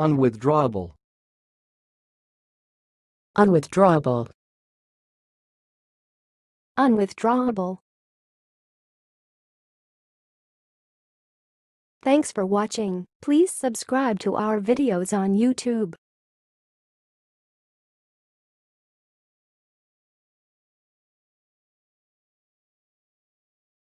Unwithdrawable. Unwithdrawable. Unwithdrawable. Thanks for watching. Please subscribe to our videos on YouTube.